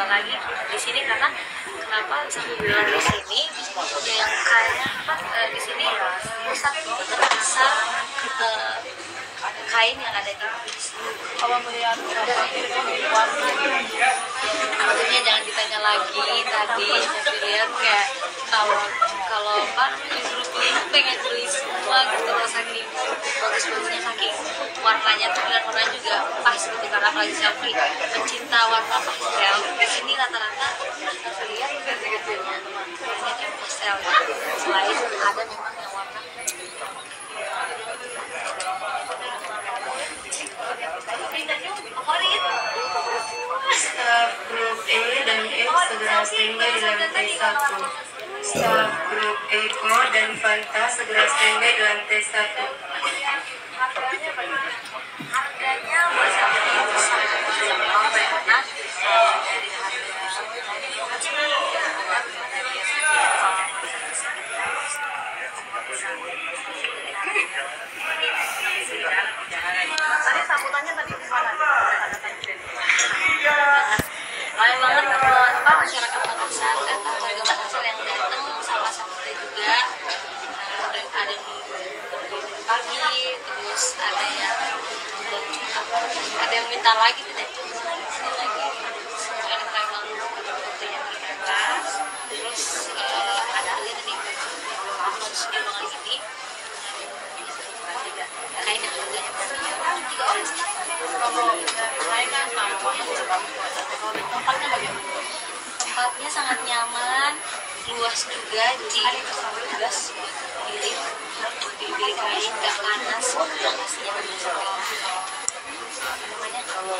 jual lagi di sini karena kenapa sambil jualan di sini yang kayaknya apa eh, di sini pusat terbesar eh, kain yang ada di Kalau melihat Maksudnya jangan ditanya lagi tadi saya lihat kayak kalau kalau apa disuruh beli pengen beli semua gitu loh saking bagus-bagusnya saking warnanya tuh laporan juga pas gitu karena apalagi selfie pencinta warna pastel di sini rata-rata pastel selain ada memang yang warna A dan X segera standby T1 Sub grup Eko dan Fanta segera standby di T1 minta lagi tidak eh, di kan di tempatnya sangat nyaman luas juga jadi luas pilih pilih panas apa namanya kalau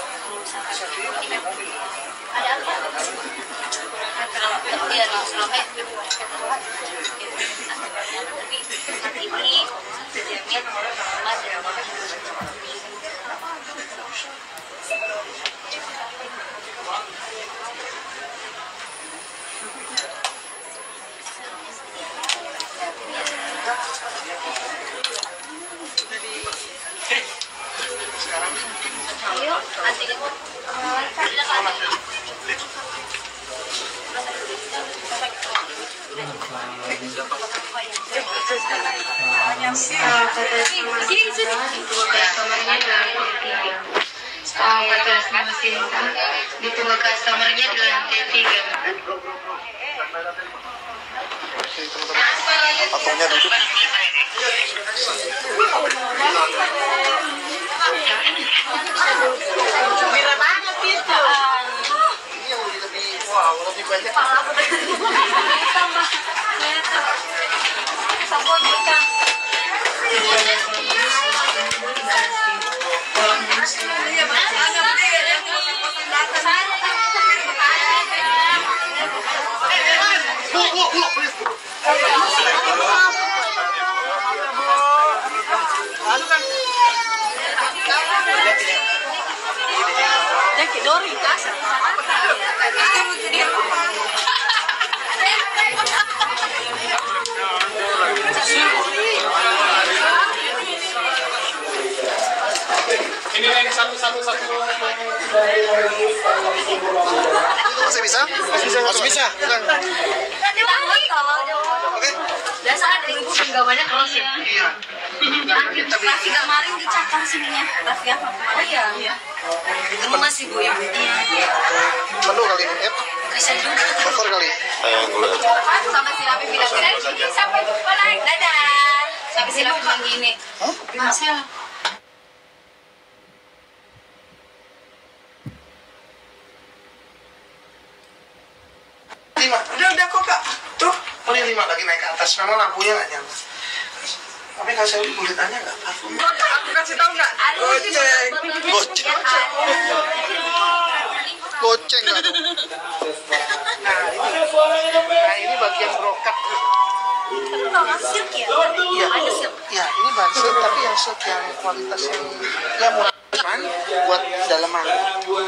ada apa? Aman dan Ayo, nanti kita Staf atas nama Sinta ditugas kamarnya di lantai tiga. Staf atas nama Sinta ditugas kamarnya di lantai tiga. patungnya duduk Gembira banget itu. ini yang lebih lebih wow lebih Dori kasar. Ini yang satu satu satu. itu masih bisa masih bisa masih bisa bukan Biasa ada ibu genggamannya keras ya. iya Raffi kemarin dicakar sininya. Raffi apa? Oh iya. Kamu masih bu ya? Iya. penuh kali ini eh Kasian juga. cover kali Sampai si Raffi bilang gini. Sampai jumpa lagi. Dadah. Sampai si Raffi bilang gini. Marcel. lima udah udah kok kak tuh oh ini lima lagi naik ke atas. Memang lampunya nggak nyala. Tapi kalau saya kulit tanya nggak parfum Aku kasih tahu nggak? goceng. Goceng. Goceng. Nggak nah ini nah ini bagian brokat Silk ya? iya. Iya ini bahan silk tapi yang silk yang kualitas yang ya murah depan buat dalaman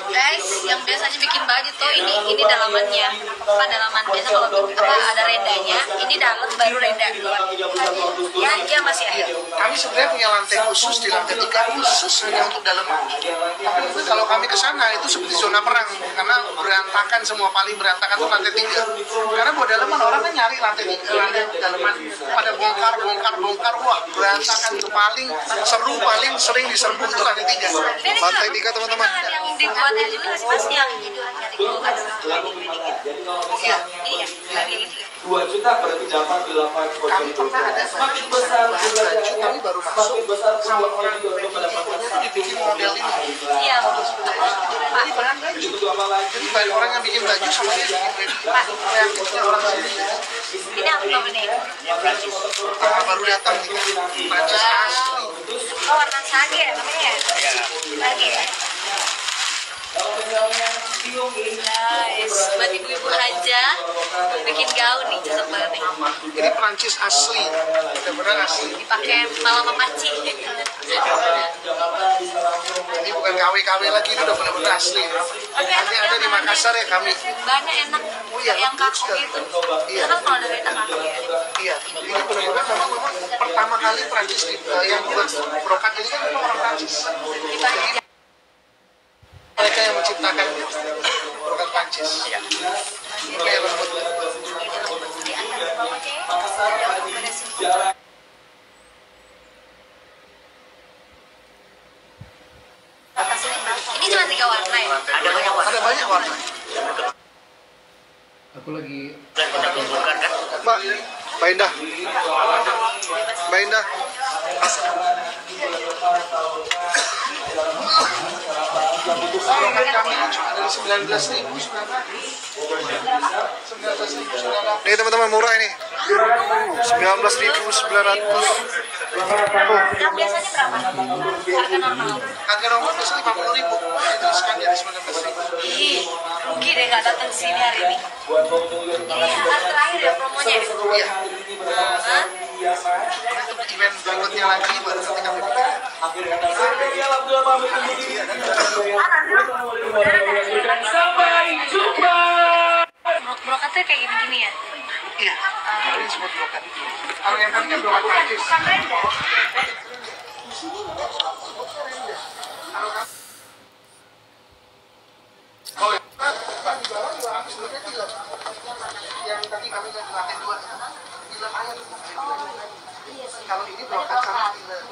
guys yang biasanya bikin baju tuh ini ini dalamannya apa dalaman biasa kalau apa ada rendanya ini dalam baru renda ya dia masih ada kami sebenarnya punya lantai khusus di lantai tiga khusus hanya untuk dalaman. Tapi kalau kami ke sana itu seperti zona perang karena berantakan semua paling berantakan itu lantai tiga. Karena buat dalaman orang kan nyari lantai tiga, lantai dalaman pada bongkar, bongkar, bongkar, wah berantakan itu paling seru, paling sering diserbu itu lantai tiga. Juga tiga teman-teman. yang dibuatnya juga sih mas yang dua juta berarti dapat delapan kami pernah ada Semakin besar baju, kami baru masuk. Semakin besar juga untuk mendapatkan dibikin model ini. iya Jadi bahan baju. Untuk apa lagi? Jadi banyak orang yang bikin baju sama dia orang sini. ini apa nih baru datang nih. Prancis asli. oh warna sage ya namanya ya sage ya Guys, buat ibu-ibu haja bikin gaun nih cocok banget nih. Ini Prancis asli. Benar-benar asli. Dipakai malam memaci. Ini bukan KW-KW lagi, ini udah benar-benar asli. Nanti ada di Makassar ya kami. Banyak enak iya, yang kaku gitu. Iya. Karena kalau dari enak kaku ya. Iya, ini benar-benar kali Prancis di, eh, yang buat brokat ini kan memang orang Prancis. Mereka yang menciptakan brokat Prancis. Iya. Kayak. Atas ini cuma tiga warna ya? Ada banyak warna. Ada banyak warna. Aku lagi Mbak, Mbak Indah. Mbak Indah. Ini cuma dari 19 ribu Nih teman-teman murah ini 19 ribu 900 Yang biasanya berapa? Harga normal. Harga normal biasa 50 ribu Itu sekian dari 19 sini hari ini. Ini hari terakhir ya promonya. Iya. Hah? Untuk event berikutnya lagi baru Sampai jumpa. Brok brokatnya kayak gini-gini ya. Iya. Ini brokat. Kalau yang tadi kan brokat Prancis Oh ya, bawah juga kami sebenarnya film. Yang tadi kami lihat di lantai dua, film air. Kalau ini brokat sama film.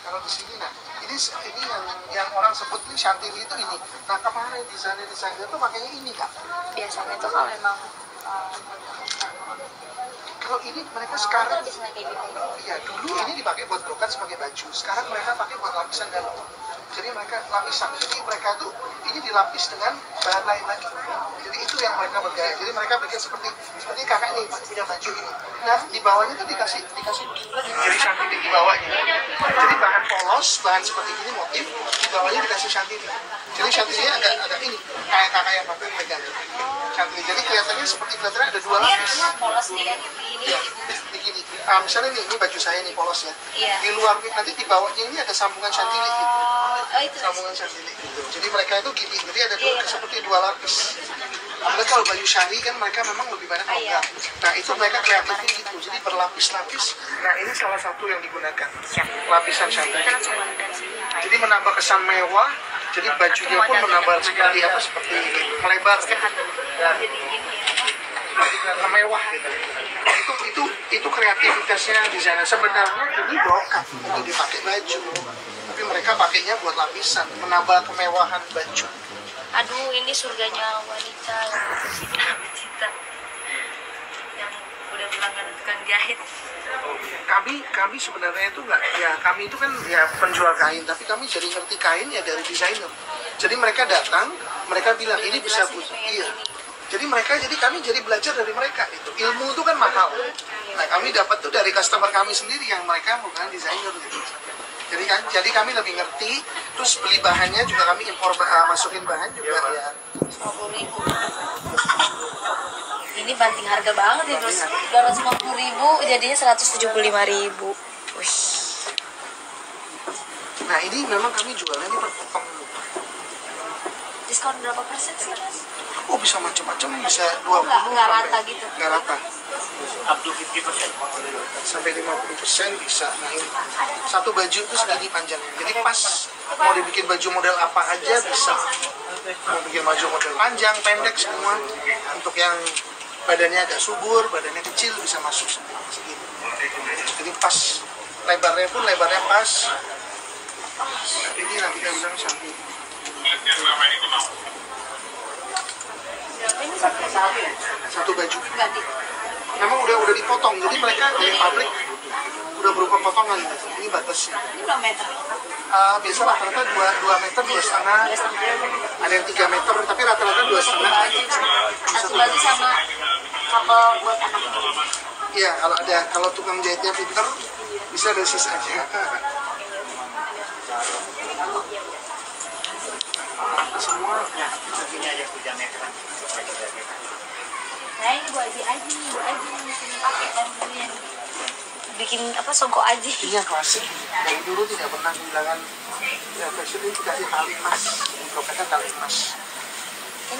Kalau di sini, nah, ini ini yang yang orang sebut ini Chantilly itu ini. Nah kemarin desainer desainer itu makanya ini kak. Biasanya tuh kalau memang Kalau ini mereka sekarang biasanya kayak gitu. Iya, dulu ini dipakai buat brokat sebagai baju. Sekarang mereka pakai buat lapisan dalam. Jadi mereka lapisan. Jadi mereka tuh ini dilapis dengan bahan lain lagi. Jadi itu yang mereka bergaya. Jadi mereka bikin seperti seperti kakak nih punya baju ini. Nah di bawahnya tuh dikasih dikasih jadi chantilly di bawahnya. Jadi bahan polos, bahan seperti ini motif. Di bawahnya dikasih chantilly. Jadi chantilly agak agak ini kayak kakak yang pakai pegang. Chantilly. Jadi kelihatannya seperti kelihatannya ada dua Ini lapis. polos nih kan ini. Iya, begini. Ah, misalnya nih, ini baju saya nih polos ya. Iya. Di luar nanti di bawahnya ini ada sambungan chantilly gitu. Oh, oh itu. Sambungan chantilly gitu. Jadi mereka itu gini, jadi ada dua, Iya. seperti dua lapis. Apalagi kalau baju syari kan mereka memang lebih banyak Ah, iya. logam. Nah itu mereka kreatifnya gitu, jadi berlapis-lapis. Nah ini salah satu yang digunakan, lapisan sini. Jadi menambah kesan mewah, jadi bajunya pun menambah seperti apa, seperti melebar. Gitu. Jadi gini ya. Karena mewah gitu. Itu itu itu kreativitasnya desainer sebenarnya ini brokat untuk dipakai baju. Tapi mereka pakainya buat lapisan, menambah kemewahan baju. Aduh, ini surganya wanita yang cinta cinta yang jahit. Kami kami sebenarnya itu nggak ya kami itu kan ya penjual kain, tapi kami jadi ngerti kain ya dari desainer. Jadi mereka datang, mereka bilang ini bisa bu iya. Jadi mereka jadi kami jadi belajar dari mereka itu ilmu itu kan mahal. Nah kami dapat tuh dari customer kami sendiri yang mereka bukan desainer gitu. Jadi kan jadi kami lebih ngerti, terus beli bahannya juga kami impor bah- masukin bahan juga ya. 50 ribu. Ini banting harga banget ya terus 250 ribu jadinya 175 ribu. Wih. Nah ini memang kami jualnya ini per potong. Diskon berapa persen sih mas? Oh bisa macam-macam, bisa 20 Oh, nggak- rata gitu? Nggak rata. Up to 50%. Sampai 50% bisa. Nah ini satu baju itu segini panjangnya. Jadi pas mau dibikin baju model apa aja bisa. Mau bikin baju model panjang, pendek semua. Untuk yang badannya agak subur, badannya kecil bisa masuk segini. Jadi pas lebarnya pun lebarnya pas. Ini nanti kita bilang samping. Ini satu Satu baju. ganti. Memang udah udah dipotong, jadi mereka dari pabrik udah berupa potongan. Ini batasnya. Ini berapa meter? Uh, biasa rata-rata dua, dua meter Dua setengah. ada yang tiga meter tapi rata-rata iya kalau ada kalau tukang jahitnya pinter bisa resis aja semua aja 3 meter. Nah ini bu Aji, Aji, bu Aji sini pakai kan. Bikin apa songkok Aji. ini yang klasik dari dulu tidak pernah kehilangan ya fashion ini dikasih tali emas dikopekkan tali emas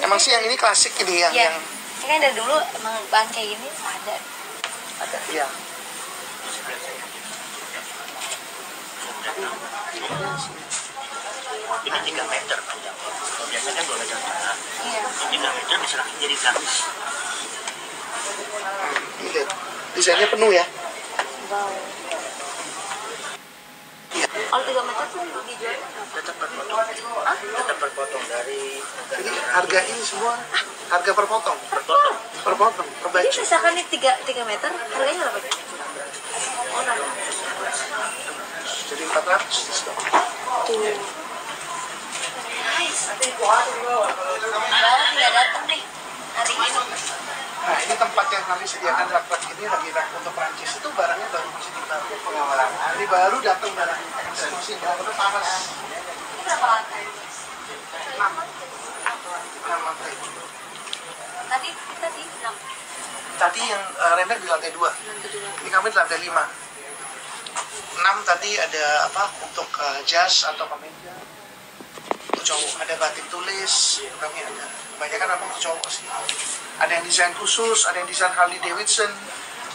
emang sih yang ini klasik ini yang Iya. yang Ini kan dari dulu emang bahan kayak gini ada. Ada iya Ini 3 meter panjang. Kalau biasanya 2 meter. Iya. Ini 3 meter bisa jadi gamis. ini lihat desainnya penuh ya Wow. Iya. Kalau tiga meter tuh dijual Tetap berpotong. Tetap berpotong dari jadi harga ini semua harga per potong per potong per Jadi baju misalkan ini tiga tiga meter, harganya berapa? Oh, jadi 400 diskon. Tuh. Nice. Baru tidak datang nih hari ini. Nah ini tempat yang kami sediakan rak-rak ini lagi rak untuk Prancis itu barangnya baru masih di baru pengawalan. Ini baru datang barang eksklusif, baru panas. Ini berapa lantai? Enam lantai. Tadi tadi enam. Tadi yang uh, Renda di lantai dua, ini kami di lantai lima. Enam tadi ada apa untuk uh, jas atau kemeja. Untuk cowok ada batik tulis, kami ada. Kebanyakan apa untuk cowok sih. Ada yang desain khusus, ada yang desain Harley Davidson,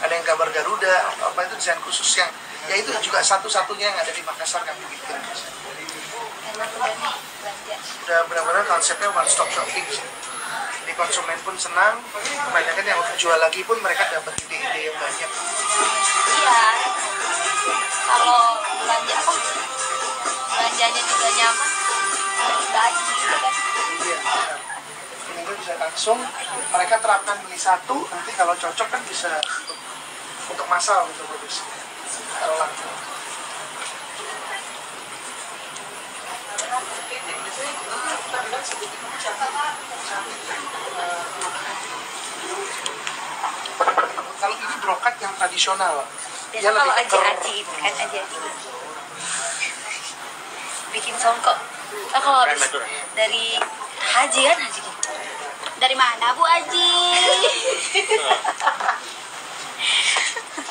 ada yang gambar Garuda, apa itu desain khusus yang ya itu juga satu-satunya yang ada di Makassar kami bikin. Udah benar-benar konsepnya one stop shopping sih. Konsumen pun senang, kebanyakan yang jual lagi pun mereka dapat ide-ide yang banyak. Iya. Kalau belanja apa? Belanjanya juga nyaman. Gitu kan. Iya. Sehingga bisa langsung mereka terapkan beli satu, nanti kalau cocok kan bisa untuk, untuk masal gitu produksi. Kalau langsung. Kalau ini brokat yang tradisional, Biasa kalau aji-aji itu kan aji-aji. Bikin songkok. Oh, kalau habis dari haji kan haji gitu. Dari mana Bu Aji?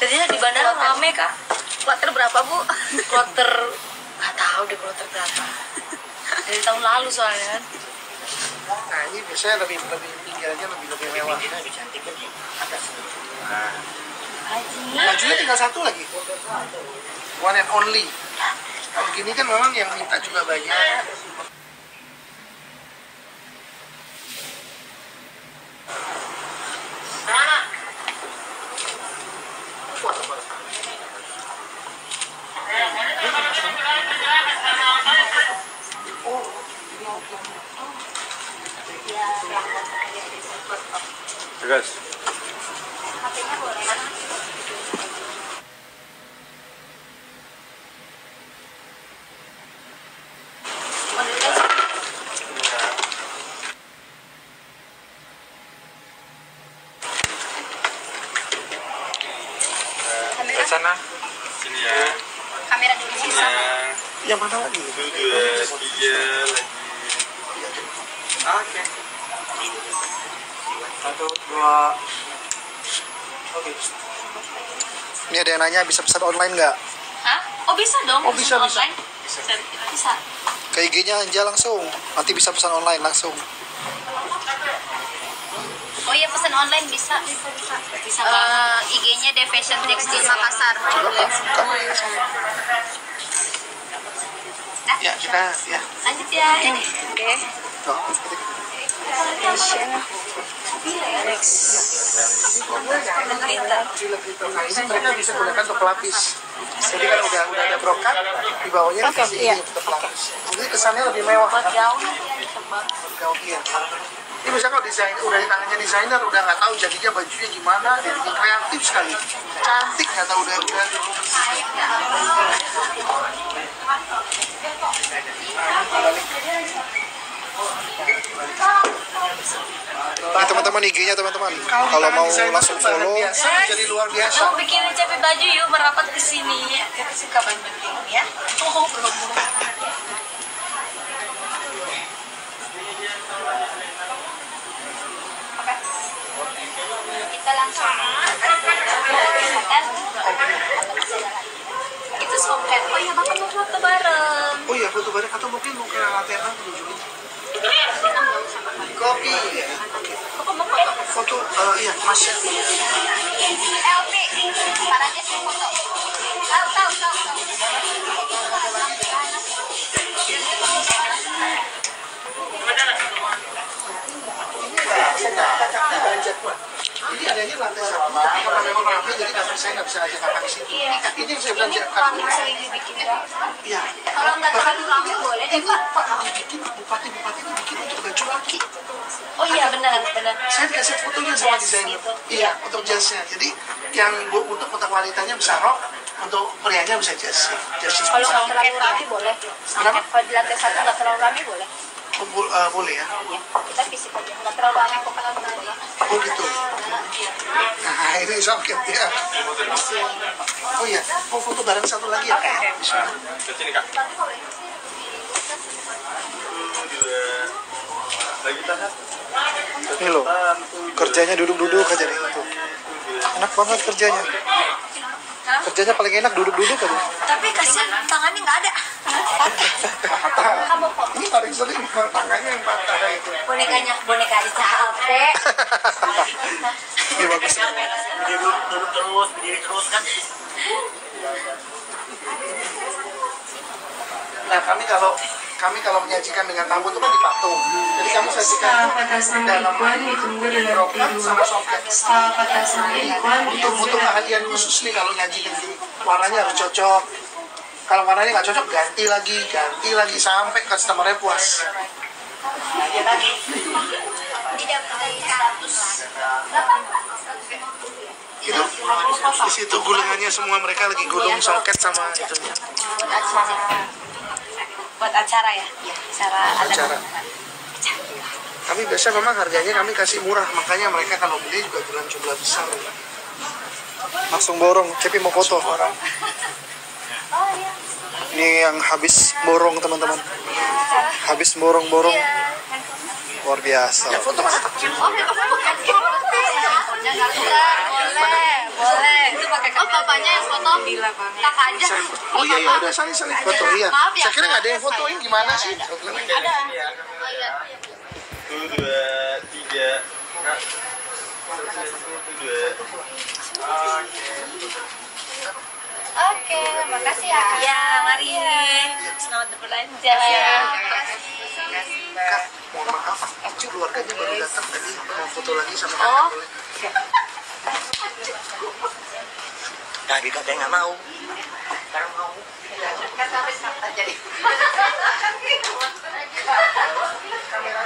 Tadinya di bandara rame kak. Kloter berapa Bu? Kloter nggak tahu deh kloter berapa. Dari tahun lalu soalnya kan. Nah ini biasanya lebih lebih pinggirannya lebih lebih mewah. Ini lebih cantik kan atas. Nah. Bajunya tinggal satu lagi. One and only. Kalau gini kan memang yang minta juga banyak. Terus. HP-nya boleh Ini ada yang nanya bisa pesan online nggak? Hah? Oh bisa dong. Oh, pesan bisa, bisa. online. bisa Ke IG-nya aja langsung. Nanti bisa pesan online langsung. oh iya pesan online bisa bisa uh, IG-nya The Fashion Textile Makassar Coba buka. Nah, Ya, kita ya. lanjut ya ini oke Tuh, Nah, ini mereka bisa gunakan untuk pelapis. Jadi kan udah udah ada brokat, di bawahnya dikasih ini untuk pelapis. Jadi kesannya lebih mewah. buat gaun Gaun iya. Ini bisa kalau desain udah di tangannya desainer udah nggak tahu jadinya bajunya gimana, jadi kreatif sekali, cantik nggak tahu udah udah. Ini teman-teman IG-nya teman-teman. Kalau mau langsung follow, biasa jadi luar biasa. Kamu bikin capek baju yuk merapat ke sini ya. Kita suka baju ini ya. Oh, belum belum. Kita langsung? Itu soket. Oh iya, Bapak mau foto bareng. Oh iya, foto bareng atau mungkin mau ke latihan tunjukin. Kopi. Foto? Foto, eh, iya, Mas. LP. Parahnya sih foto. Tahu, tahu, tahu. tahu. Ini adanya lantai satu, karena memang rame, jadi kakak saya nggak bisa ajak kakak ke situ. Ini yang saya bilang ajak kakak. Sering dibikin. Iya. Kalau nggak terlalu ramai boleh deh, Pak. Dibikin bupati-bupati dibikin untuk baju laki. Oh iya, benar, benar. Saya dikasih fotonya sama desainer. gitu. Iya, untuk jasnya. Jadi yang untuk untuk wanitanya bisa rok, untuk prianya bisa jas. Jas Kalau nggak terlalu ramai boleh. Kenapa? Kalau di lantai satu nggak terlalu ramai boleh. Oh, eh, boleh ya. Iya. Kita fisik aja. Nggak terlalu ramai kok kalau boleh. Oh gitu. Nah ini soket ya. Oh iya, mau foto bareng satu lagi ya? Oke, oke. Bisa. Ke sini kak. Lagi tahan. Ini loh, kerjanya duduk-duduk aja nih. Tuh. Enak banget kerjanya. Kerjanya paling enak duduk-duduk aja. Tapi kasihan tangannya nggak ada. Patah. Ini paling sering tangannya yang patah itu. Bonekanya, boneka di capek. Ini bagus. Berdiri duduk, terus, berdiri terus kan. Nah kami kalau kami kalau menyajikan dengan tamu itu kan di patung. Jadi kamu sajikan Setelah petasan dalam tidur. sama Ikhwan Butuh butuh keahlian khusus nih kalau nyajikan gini. Warnanya harus cocok. Kalau warnanya nggak cocok ganti lagi, ganti lagi sampai customernya puas. Itu di situ gulungannya semua mereka lagi gulung soket sama itunya. Buat acara. Buat acara ya? Iya, acara. Acara. Kami biasa memang harganya kami kasih murah, makanya mereka kalau beli juga dalam jumlah besar. Langsung borong, Cepi mau foto. Ini yang habis borong teman-teman. Habis borong-borong. Luar biasa. Ya, foto masa kecil. Oh, boleh, boleh. Itu pakai Oh, bapaknya yang foto? Bila banget. Kakak aja. Oh iya, iya, udah saling saling foto. Iya. Maaf ya, Saya kira nggak ada yang fotoin gimana sih? Ada. Satu, dua, tiga. Kak. Satu, dua. Oke, makasih ya. Ya, mari. Selamat berbelanja. Kak, mohon maaf, Acu keluarganya baru datang tadi mau foto lagi sama kakak Oh. boleh? Tadi katanya nggak mau. Sekarang mau. Kamera,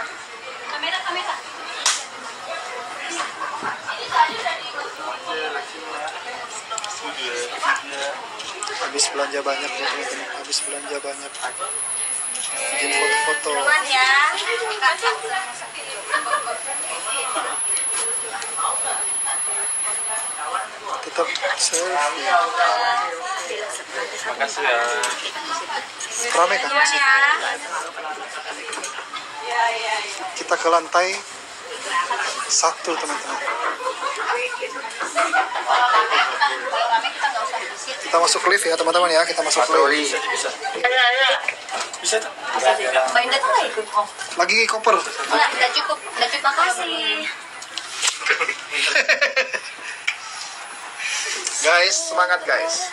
Habis belanja banyak ya teman-teman. Habis belanja banyak. Bikin foto-foto. Ya. Tetap selfie. Makasih ya. Rame kan? Duluan ya. Kita ke lantai Satu teman-teman. Kita masuk lift ya teman-teman ya. Kita masuk lift. Bisa. Bisa tuh. Mbak Indah tuh nggak ikut kok. Lagi koper. Nggak, nggak cukup, nggak cukup. Makasih. Guys, semangat guys.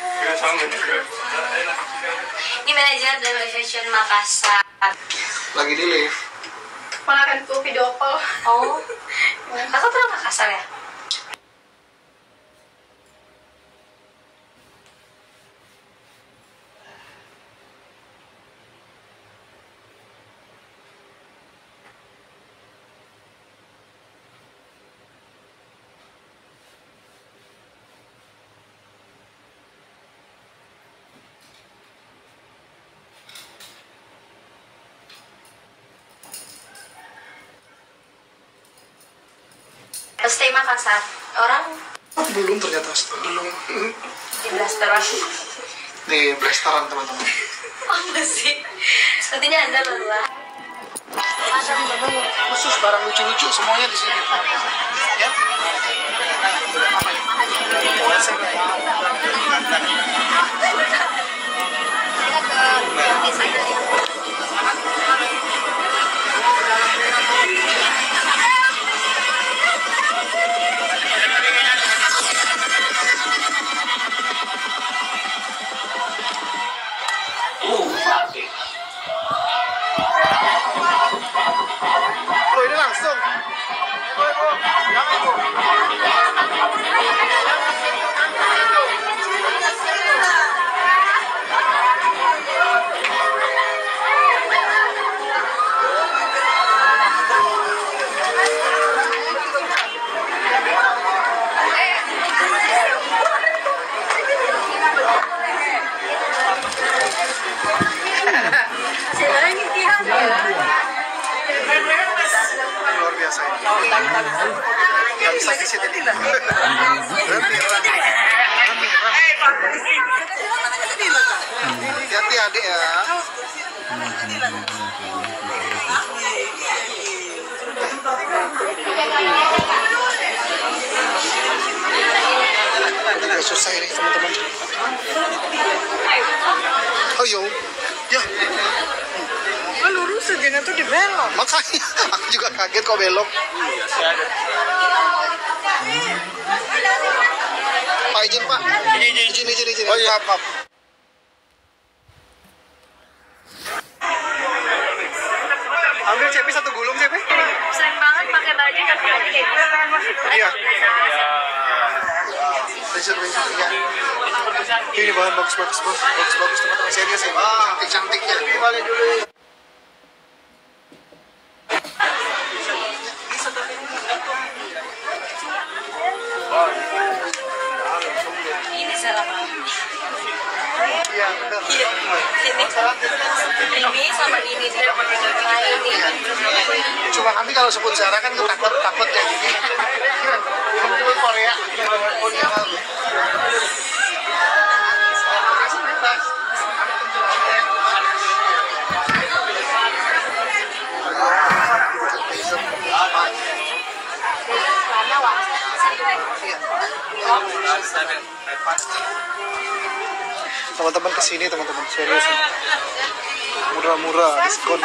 Ini manajer dari Fashion Makassar. Lagi di lift. Ponakanku video call. Oh, kakak pernah Makassar ya? Stay Makassar. Orang Oh, belum ternyata belum di blasteran. di blasteran teman-teman. Apa sih? Sepertinya Anda lelah. Khusus barang lucu-lucu semuanya di sini. Ya. Kita ke Susah ini teman-teman. Oh yo, ya Oh, lurus aja tuh di belok. makanya aku juga kaget kok belok. Pak izin pak. Izin izin izin. Oh iya maaf. Ambil cepi satu gulung cepi. Sering banget pakai baju tapi tadi kayak gitu. Iya. Pressure pressure ya. Ini bahan bagus bagus bagus bagus teman-teman serius ya. Cantik cantiknya. Ini balik dulu. Ini sarapan. Iya benar. Ini sama ini ini. Cuma kami kalau sebut Zara kan takut takut kayak gini. Kamu Korea. Teman-teman ke sini teman-teman serius. Murah-murah diskon.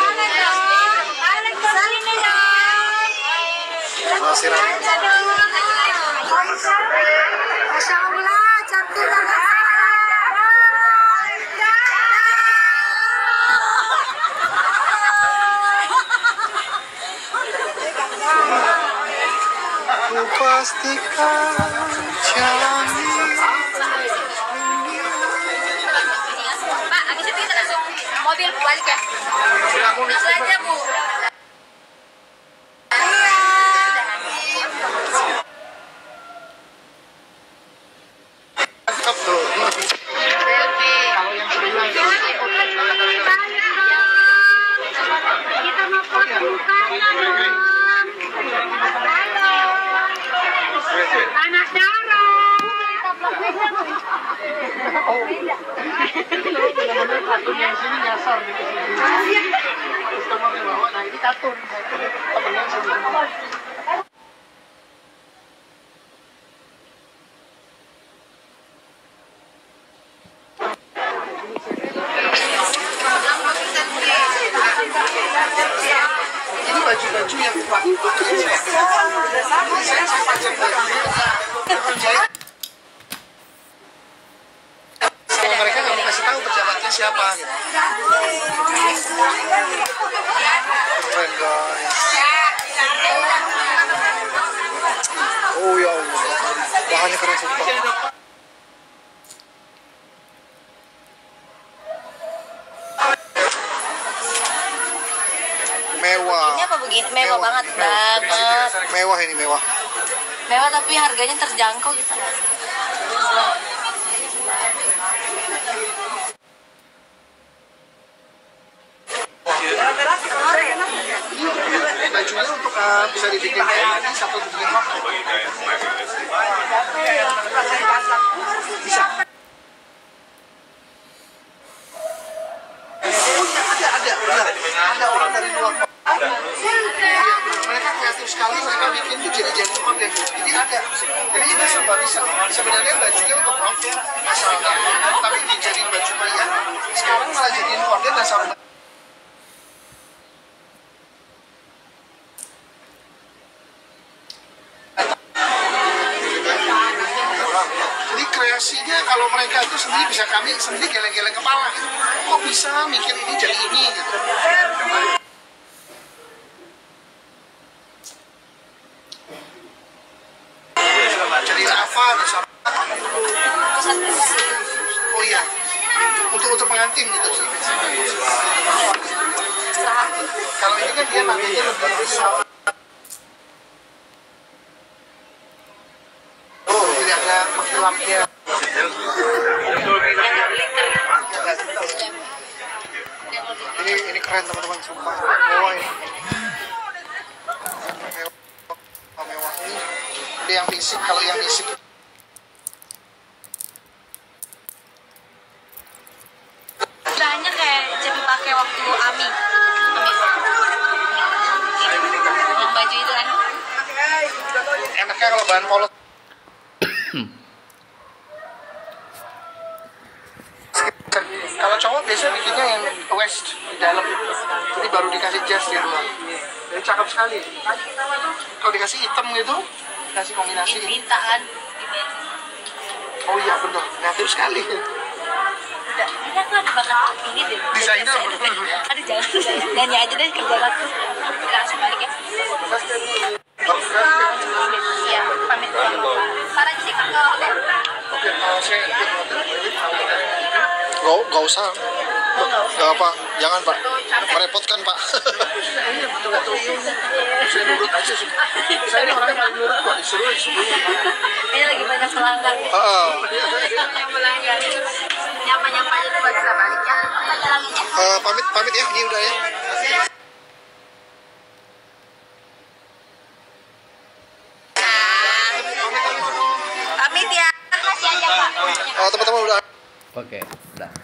Masya Allah, cantik banget. Ku pastikan Pak, habis itu kita langsung mobil balik ya. Langsung aja bu. Cakep tuh. Kalau yang sebelah itu Kita mau foto mukanya dong. Halo. Anak Dara. benar-benar kartun yang sini nyasar di sini. Terus temannya bawa, nah ini kartun. Temennya sini. baju yang Pak pakai. Jadi saya saya pajang bajunya, saya kerjain. Sama mereka nggak mau kasih tahu pejabatnya siapa gitu. Keren guys. Oh ya Allah, bahannya keren sumpah. Mewah. Ini apa begini? Mewah banget, banget. Mewah ini mewah. Mewah tapi harganya terjangkau gitu. Bajunya untuk uh, bisa dibikin kayak ini satu bikin apa? Bisa. Oh iya ada ada benar. Ada orang dari luar. Iya, kreatif sekali mereka bikin tuh jadi jadi konten. Jadi ada. Jadi itu serba bisa sebenarnya bajunya untuk prom asalnya tapi dijadiin baju pria. Sekarang malah jadiin konten dan sama Jadi kreasinya kalau mereka itu sendiri bisa kami sendiri geleng-geleng kepala. Gitu. Kok bisa mikir ini jadi ini gitu. Jadi apa bisa Oh iya. Untuk pengantin gitu sih. Kalau ini kan dia pakainya lebih besar. Oh, tidak ada. Ini ini keren teman-teman, sumpah mewah ini. Mewah. Ini yang fisik, kalau yang fisik Bahannya kayak jadi pakai waktu Ami. Ami. Yang baju itu kan. Enaknya kalau bahan polos. kalau cowok biasanya bikinnya yang west di dalam, jadi baru dikasih jas di luar. Jadi cakep sekali. Kalau dikasih hitam gitu, kasih kombinasi. Mintaan. Oh iya benar, kreatif sekali. Udah, ini aku ada bakat ini deh. Desainer. Aduh jangan, nyanyi aja deh kerja aku. Langsung balik ya. Iya, pamit dulu. Parah sih kakak hotel. Oke, kalau saya ikut hotel, Gak, gak usah. Gak apa, jangan pak. Merepotkan pak. Iya betul betul. Saya nurut aja sih. Saya ini orang yang paling nurut kok disuruh disuruh. Ini lagi banyak pelanggan. Yang pelanggan. Nyapa-nyapa aja buat kita balik ya. Ya. eh, pamit pamit ya, ini udah ya. Pamit ya.